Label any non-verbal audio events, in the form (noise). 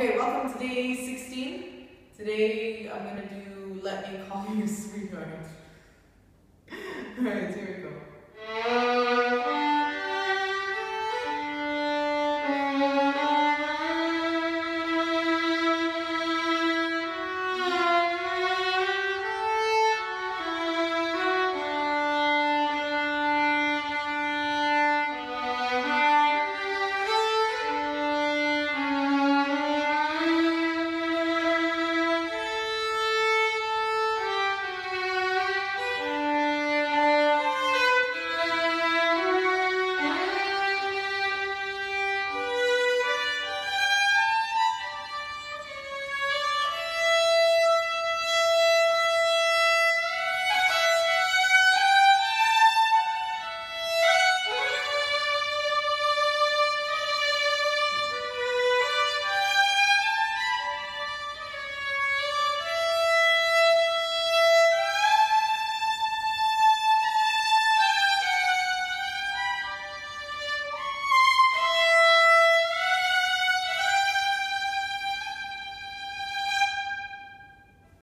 Okay, welcome to day 16. Today I'm gonna do Let Me Call You Sweetheart. (laughs) Alright, here